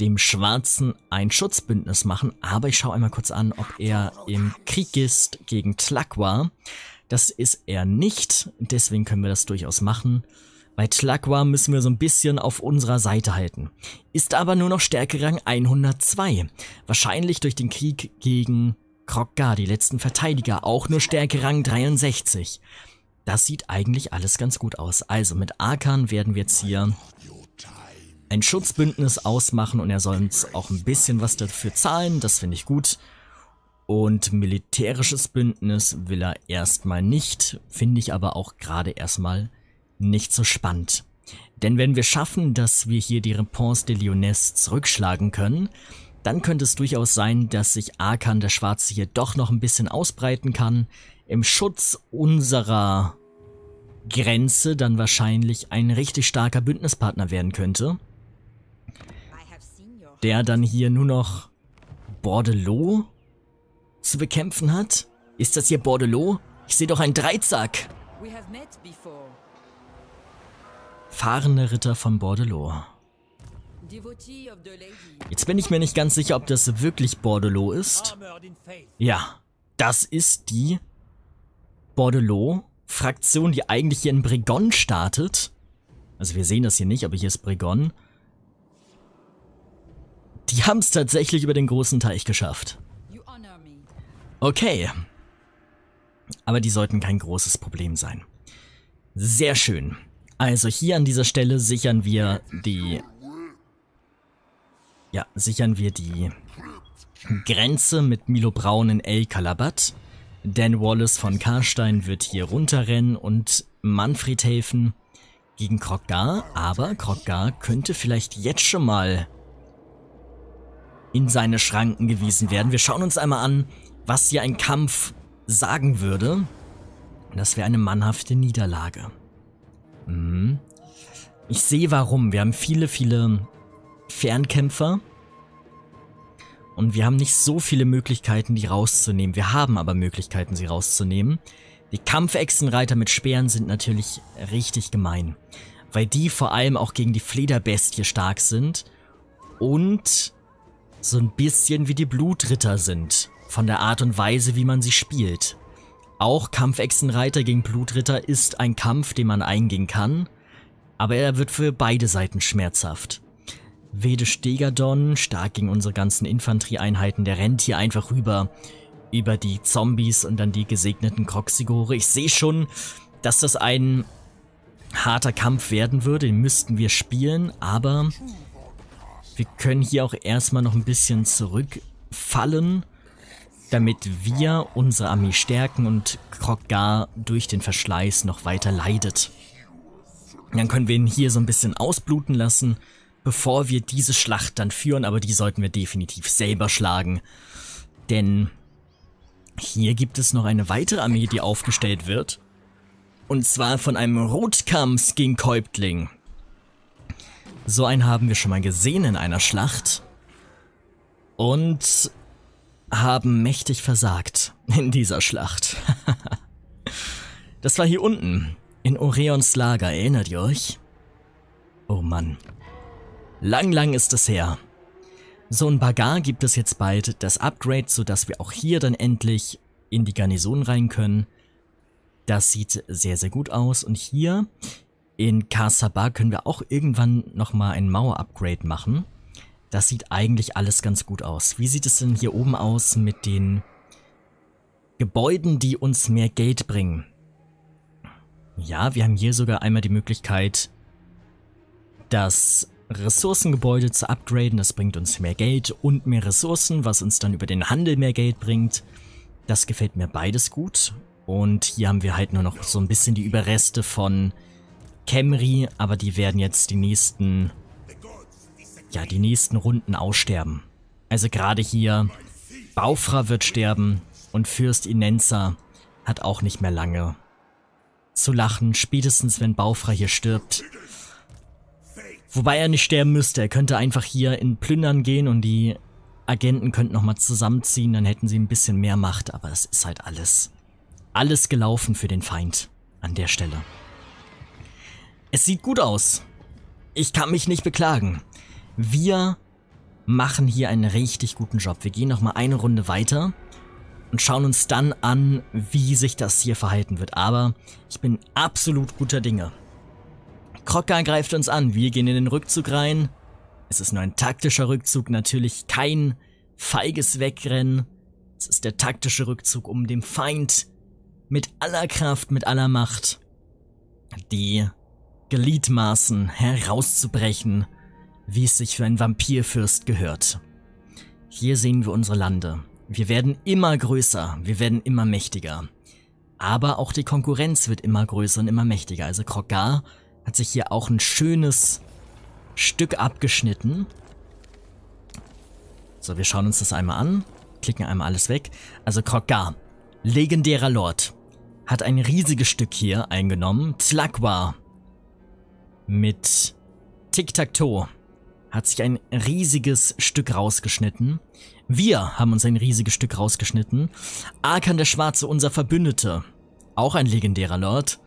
dem Schwarzen, ein Schutzbündnis machen. Aber ich schaue einmal kurz an, ob er im Krieg ist gegen Tlaqua. Das ist er nicht, deswegen können wir das durchaus machen. Bei Tlaqua müssen wir so ein bisschen auf unserer Seite halten. Ist aber nur noch Stärkerang 102. Wahrscheinlich durch den Krieg gegen Kroggar, die letzten Verteidiger, auch nur Stärkerang 63. Das sieht eigentlich alles ganz gut aus. Also mit Arkan werden wir jetzt hier ein Schutzbündnis ausmachen und er soll uns auch ein bisschen was dafür zahlen. Das finde ich gut. Und militärisches Bündnis will er erstmal nicht, finde ich aber auch gerade erstmal nicht so spannend. Denn wenn wir schaffen, dass wir hier die Réponse de Lyonesse zurückschlagen können, dann könnte es durchaus sein, dass sich Arkan der Schwarze hier doch noch ein bisschen ausbreiten kann, im Schutz unserer Grenze dann wahrscheinlich ein richtig starker Bündnispartner werden könnte, der dann hier nur noch Bordelot zu bekämpfen hat. Ist das hier Bordelot? Ich sehe doch einen Dreizack. Fahrende Ritter von Bordelot. Jetzt bin ich mir nicht ganz sicher, ob das wirklich Bordelot ist. Ja, das ist die Bordelot-Fraktion, die eigentlich hier in Bregon startet. Also wir sehen das hier nicht, aber hier ist Bregon. Die haben es tatsächlich über den großen Teich geschafft. Okay. Aber die sollten kein großes Problem sein. Sehr schön. Also hier an dieser Stelle sichern wir die... Ja, sichern wir die Grenze mit Milo Braun in El Calabat. Dan Wallace von Karstein wird hier runterrennen und Manfred helfen gegen Kroggar. Aber Kroggar könnte vielleicht jetzt schon mal in seine Schranken gewiesen werden. Wir schauen uns einmal an, was hier ein Kampf sagen würde. Das wäre eine mannhafte Niederlage. Mhm. Ich sehe warum. Wir haben viele, viele Fernkämpfer. Und wir haben nicht so viele Möglichkeiten, die rauszunehmen. Wir haben aber Möglichkeiten, sie rauszunehmen. Die Kampfechsenreiter mit Speeren sind natürlich richtig gemein. Weil die vor allem auch gegen die Flederbestie stark sind. Und so ein bisschen wie die Blutritter sind. Von der Art und Weise, wie man sie spielt. Auch Kampfechsenreiter gegen Blutritter ist ein Kampf, den man eingehen kann, aber er wird für beide Seiten schmerzhaft. Vede Stegadon, stark gegen unsere ganzen Infanterieeinheiten, der rennt hier einfach rüber über die Zombies und dann die gesegneten Kroxigore. Ich sehe schon, dass das ein harter Kampf werden würde, den müssten wir spielen, aber wir können hier auch erstmal noch ein bisschen zurückfallen damit wir unsere Armee stärken und Kroggar durch den Verschleiß noch weiter leidet. Dann können wir ihn hier so ein bisschen ausbluten lassen, bevor wir diese Schlacht dann führen, aber die sollten wir definitiv selber schlagen. Denn hier gibt es noch eine weitere Armee, die aufgestellt wird. Und zwar von einem Käuptling. So einen haben wir schon mal gesehen in einer Schlacht. Und haben mächtig versagt in dieser Schlacht. das war hier unten, in Oreons Lager, erinnert ihr euch? Oh Mann. Lang, lang ist es her. So ein Bagar gibt es jetzt bald, das Upgrade, sodass wir auch hier dann endlich in die Garnison rein können. Das sieht sehr, sehr gut aus. Und hier in Kasaba können wir auch irgendwann nochmal ein Mauer-Upgrade machen. Das sieht eigentlich alles ganz gut aus. Wie sieht es denn hier oben aus mit den Gebäuden, die uns mehr Geld bringen? Ja, wir haben hier sogar einmal die Möglichkeit, das Ressourcengebäude zu upgraden. Das bringt uns mehr Geld und mehr Ressourcen, was uns dann über den Handel mehr Geld bringt. Das gefällt mir beides gut. Und hier haben wir halt nur noch so ein bisschen die Überreste von Camry, aber die werden jetzt die nächsten ja, die nächsten Runden aussterben. Also gerade hier, Baufra wird sterben und Fürst Inenza hat auch nicht mehr lange zu lachen, spätestens wenn Baufra hier stirbt. Wobei er nicht sterben müsste. Er könnte einfach hier in Plündern gehen und die Agenten könnten nochmal zusammenziehen, dann hätten sie ein bisschen mehr Macht. Aber es ist halt alles, alles gelaufen für den Feind an der Stelle. Es sieht gut aus. Ich kann mich nicht beklagen. Wir machen hier einen richtig guten Job. Wir gehen nochmal eine Runde weiter und schauen uns dann an, wie sich das hier verhalten wird. Aber ich bin absolut guter Dinge. Krokka greift uns an, wir gehen in den Rückzug rein. Es ist nur ein taktischer Rückzug, natürlich kein feiges Wegrennen. Es ist der taktische Rückzug, um dem Feind mit aller Kraft, mit aller Macht die Gliedmaßen herauszubrechen, wie es sich für einen Vampirfürst gehört. Hier sehen wir unsere Lande. Wir werden immer größer, wir werden immer mächtiger. Aber auch die Konkurrenz wird immer größer und immer mächtiger. Also Krogar hat sich hier auch ein schönes Stück abgeschnitten. So, wir schauen uns das einmal an. Klicken einmal alles weg. Also Krogar, legendärer Lord, hat ein riesiges Stück hier eingenommen. Tlakwa mit Tic-Tac-Toe hat sich ein riesiges Stück rausgeschnitten. Wir haben uns ein riesiges Stück rausgeschnitten. Arkan der Schwarze, unser Verbündeter, auch ein legendärer Lord,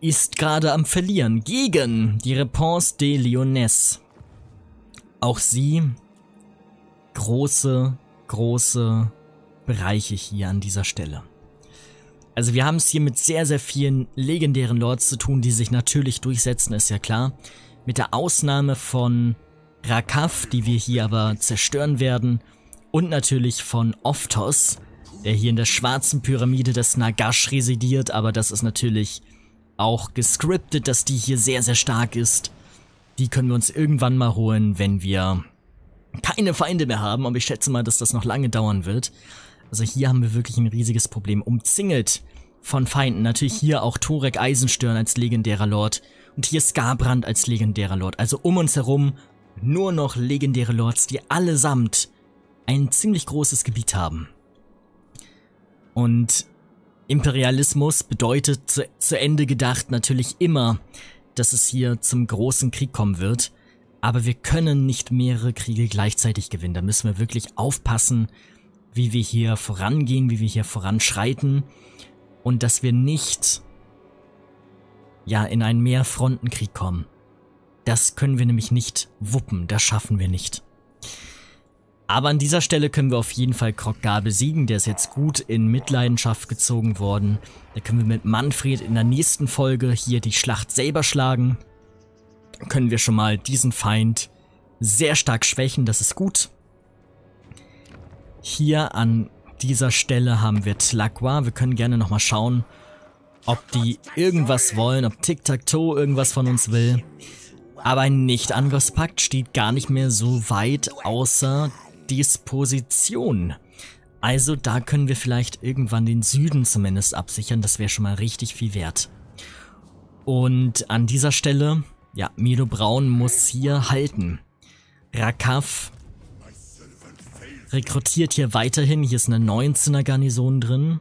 ist gerade am Verlieren gegen die Réponse de Lyonesse. Auch sie große, große Bereiche hier an dieser Stelle. Also wir haben es hier mit sehr, sehr vielen legendären Lords zu tun, die sich natürlich durchsetzen, ist ja klar. Mit der Ausnahme von Rakaf, die wir hier aber zerstören werden. Und natürlich von Oftos, der hier in der schwarzen Pyramide des Nagash residiert, aber das ist natürlich auch gescriptet, dass die hier sehr, sehr stark ist. Die können wir uns irgendwann mal holen, wenn wir keine Feinde mehr haben, aber ich schätze mal, dass das noch lange dauern wird. Also hier haben wir wirklich ein riesiges Problem. Umzingelt von Feinden. Natürlich hier auch Torek Eisenstirn als legendärer Lord. Und hier Skarbrand als legendärer Lord. Also um uns herum nur noch legendäre Lords, die allesamt ein ziemlich großes Gebiet haben. Und Imperialismus bedeutet zu, zu Ende gedacht natürlich immer, dass es hier zum großen Krieg kommen wird. Aber wir können nicht mehrere Kriege gleichzeitig gewinnen. Da müssen wir wirklich aufpassen, wie wir hier vorangehen, wie wir hier voranschreiten. Und dass wir nicht ja in einen Mehrfrontenkrieg kommen. Das können wir nämlich nicht wuppen, das schaffen wir nicht. Aber an dieser Stelle können wir auf jeden Fall Kroggar besiegen, der ist jetzt gut in Mitleidenschaft gezogen worden. Da können wir mit Manfred in der nächsten Folge hier die Schlacht selber schlagen. Dann können wir schon mal diesen Feind sehr stark schwächen, das ist gut. Hier an dieser Stelle haben wir Tlaqua. Wir können gerne nochmal schauen, ob die irgendwas wollen, ob Tic-Tac-Toe irgendwas von uns will. Aber ein Nicht-Angriffspakt steht gar nicht mehr so weit außer Disposition. Also da können wir vielleicht irgendwann den Süden zumindest absichern, das wäre schon mal richtig viel wert. Und an dieser Stelle, ja, Milo Braun muss hier halten. Rakaf rekrutiert hier weiterhin, hier ist eine 19er Garnison drin.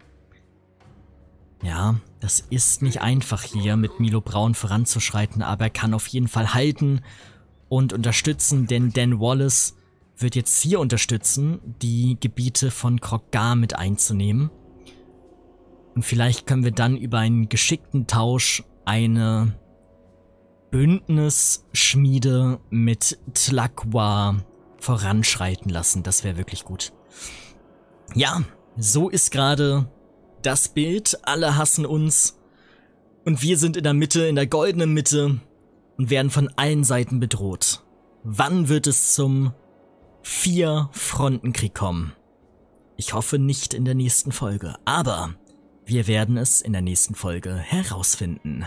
Ja, das ist nicht einfach hier mit Milo Braun voranzuschreiten, aber er kann auf jeden Fall halten und unterstützen, denn Dan Wallace wird jetzt hier unterstützen, die Gebiete von Kroggar mit einzunehmen. Und vielleicht können wir dann über einen geschickten Tausch eine Bündnisschmiede mit Tlaqua voranschreiten lassen. Das wäre wirklich gut. Ja, so ist gerade das Bild, alle hassen uns und wir sind in der Mitte, in der goldenen Mitte und werden von allen Seiten bedroht. Wann wird es zum Vier-Frontenkrieg kommen? Ich hoffe nicht in der nächsten Folge, aber wir werden es in der nächsten Folge herausfinden.